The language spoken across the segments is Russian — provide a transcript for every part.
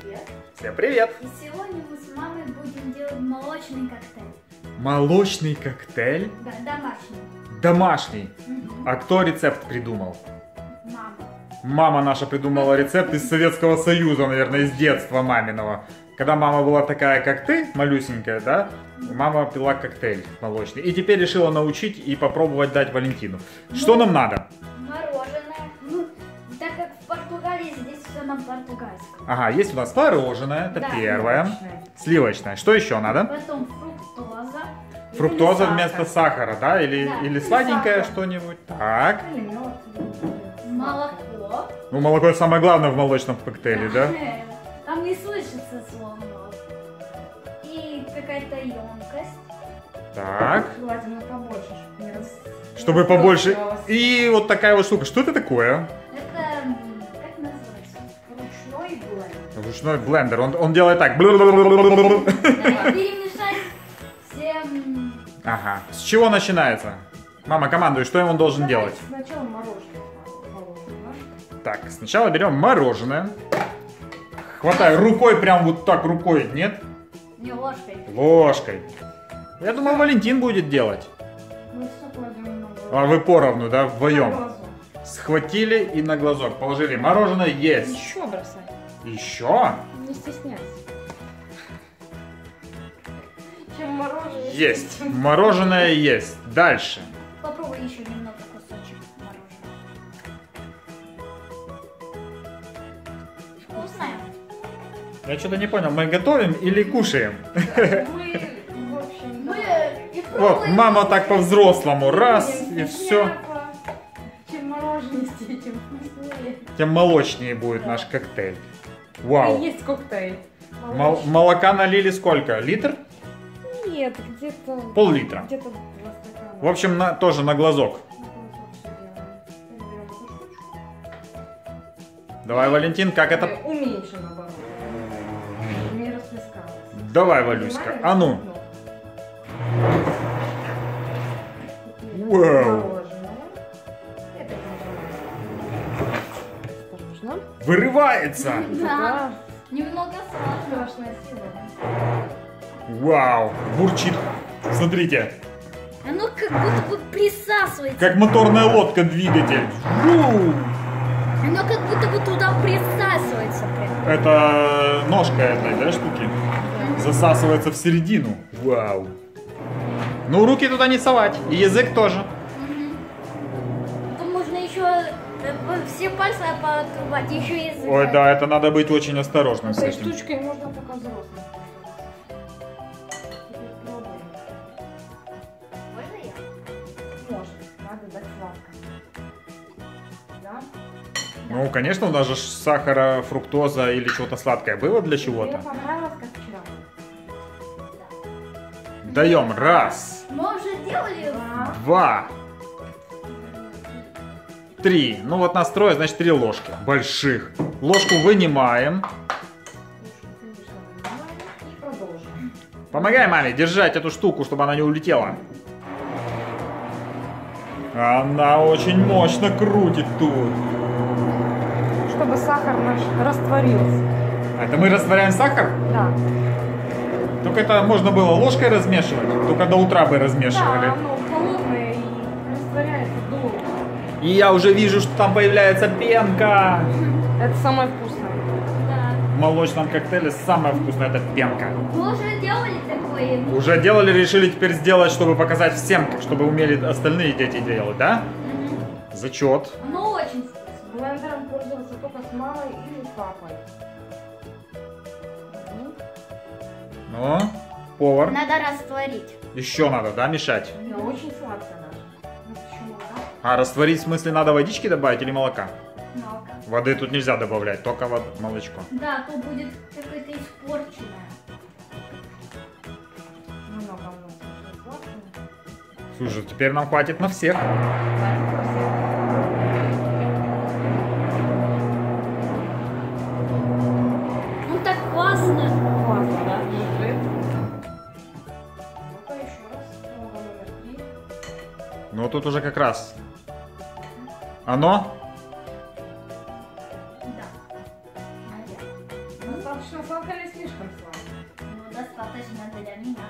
привет. Всем привет! И сегодня мы с мамой будем делать молочный коктейль. Молочный коктейль? Да, домашний. Домашний. Мгм. А кто рецепт придумал? Мама. Мама наша придумала рецепт из Советского Союза, наверное, из детства маминого. Когда мама была такая, как ты, малюсенькая, да, мама пила коктейль молочный. И теперь решила научить и попробовать дать Валентину. Что нам надо? На португальском. Ага, есть у нас мороженое, это Да. первое. Сливочное. Что еще надо? Потом фруктоза. Фруктоза сахар. вместо сахара, да? Или, Да, или сладенькое сахар. что-нибудь? Так. Молоко. Ну, молоко самое главное в молочном коктейле, да? Там не слышится слово. И какая-то емкость. Так. Желательно побольше, чтобы не рас... Чтобы побольше. И вот такая вот штука. Что это такое? Ручной блендер. Он, он делает так. Ага. С чего начинается? Мама, командуй, что он должен делать? Сначала мороженое? Так, сначала берем мороженое. Хватай рукой, прям вот так рукой, нет? Не ложкой. Ложкой. Я думал, Валентин будет делать. А вы поровну, да, вдвоем. Схватили и на глазок положили. Мороженое есть. Еще бросай. Еще? Не стесняйся. Чем мороженое. Есть. Мороженое есть. Дальше. Попробуй еще немного кусочек мороженого. Вкусное? Я что-то не понял, мы готовим или кушаем? Мы, в общем, Мы и Вот, мама так по-взрослому, раз и все. Чем мороженое, тем вкуснее. Тем молочнее будет наш коктейль. Вау. И есть коктейль. Мол- молока налили сколько? Литр? Нет, где-то... Пол-литра. Где-то два стакана. В общем, на- тоже на глазок. Давай, Валентин, как это? Уменьши наоборот. Не расплескалось. Давай, Валюська. А ну. Вау. Вырывается. Да. Немного сладко. Страшная сила. Вау. Бурчит. Смотрите, Оно как будто бы присасывается. как моторная лодка двигатель. Оно как будто бы туда присасывается прям. Это ножка этой, да, штуки? Засасывается в середину. Вау. Ну, руки туда не совать. И язык тоже. Все пальцы поотрубать, еще язык. Ой, да, это надо быть очень осторожным с Этой этим. штучкой можно пока взрослым. Можно я? Надо дать сладко. Да? Ну, конечно, у нас же сахара, фруктоза или что-то сладкое было для чего-то. понравилось, как вчера? Даем раз, Мы уже делали Да. два, три. Ну вот нас трое, значит три ложки. Больших. Ложку вынимаем. Помогай маме держать эту штуку, чтобы она не улетела. Она очень мощно крутит тут. Чтобы сахар наш растворился. А Это мы растворяем сахар? Да. Только это можно было ложкой размешивать. Только до утра бы Да, размешивали. растворяется долго. И я уже вижу, что там появляется пенка. Это самое вкусное. Да. В молочном коктейле самая вкусная это пенка. Мы уже делали такое. Уже делали, решили теперь сделать, чтобы показать всем, чтобы умели остальные дети делать, да? Зачет. Оно очень вкусное. Блендером пользоваться только с мамой или с папой. Ну, повар. Надо растворить. Еще надо, да, мешать? Не, очень сладкая наша. Ну? А растворить в смысле надо водички добавить или молока? Молоко. Воды тут нельзя добавлять, только вот молочко. Да, то будет какое-то испорченное. Много у нас уже сладкого. Слушай, теперь нам хватит на всех. Ну так классно. Классно, да? Много номер три. Ну тут уже как раз. Оно? Да. Наверное. Достаточно сладко или слишком сладко? Ну, достаточно для меня.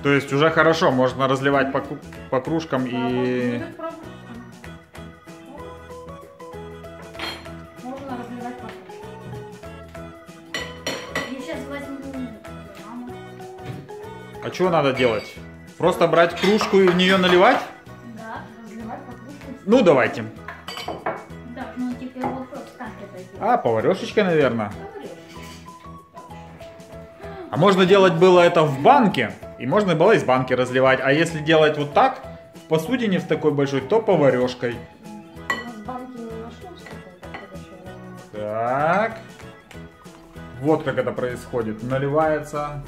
То есть уже хорошо, можно разливать по, по кружкам А, можно и... Можно разливать по Я сейчас возьму. А что надо делать? Просто брать кружку и в нее наливать? Да. Разливать по кружкам. Ну давайте. А, поварешечкой, наверное. А можно делать было это в банке, и можно было из банки разливать. А если делать вот так, в посудине в такой большой, то поварешкой. Так. Вот как это происходит. Наливается.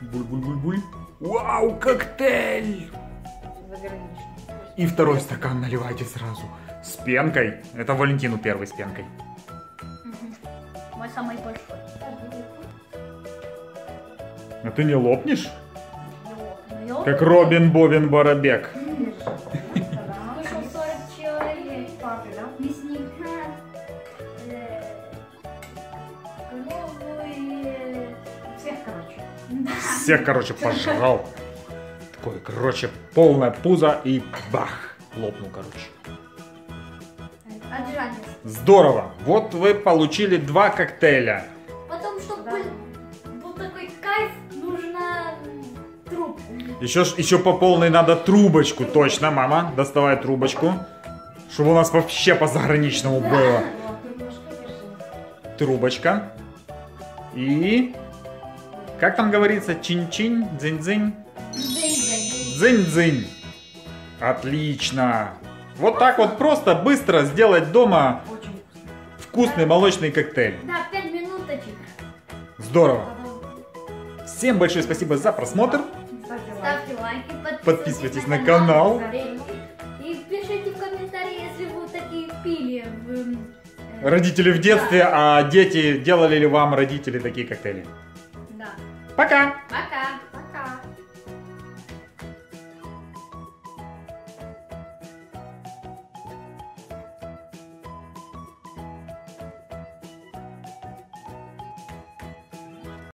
Буль-буль-буль-буль. Вау, коктейль! И второй стакан наливайте сразу. С пенкой. Это Валентину первый с пенкой. Мой самый большой. А ты не лопнешь? Ну, я- Как Робин Бобин Барабек. Та-дам. Вышел 40 человек. Папе, да? Мясник. Новый. Всех, короче. Всех, короче, пожрал. Такое, короче, полное пузо и бах. Лопнул, короче. Отжались. Здорово. Вот вы получили два коктейля. Потом, чтобы Да. был, был такой кайф, нужно трубку. Еще, ж- еще по полной надо трубочку. Точно, мама, доставай трубочку. Чтобы у нас вообще по заграничному было. Ну, а. Трубочка. И... Как там говорится? Чин-чин, дзынь-дзынь. Дзынь-дзынь. Дзынь-дзынь. Отлично. Вот так вот просто, быстро сделать дома вкусный молочный коктейль. Да, пять минуточек. Здорово. Всем большое спасибо за просмотр. Ставьте лайк. Ставьте лайки, подписывайтесь, Подписывайтесь на канал. И пишите в комментарии, если вы такие пили. В, э, Родители в детстве, а дети, делали ли вам родители такие коктейли? Да. Пока! Пока.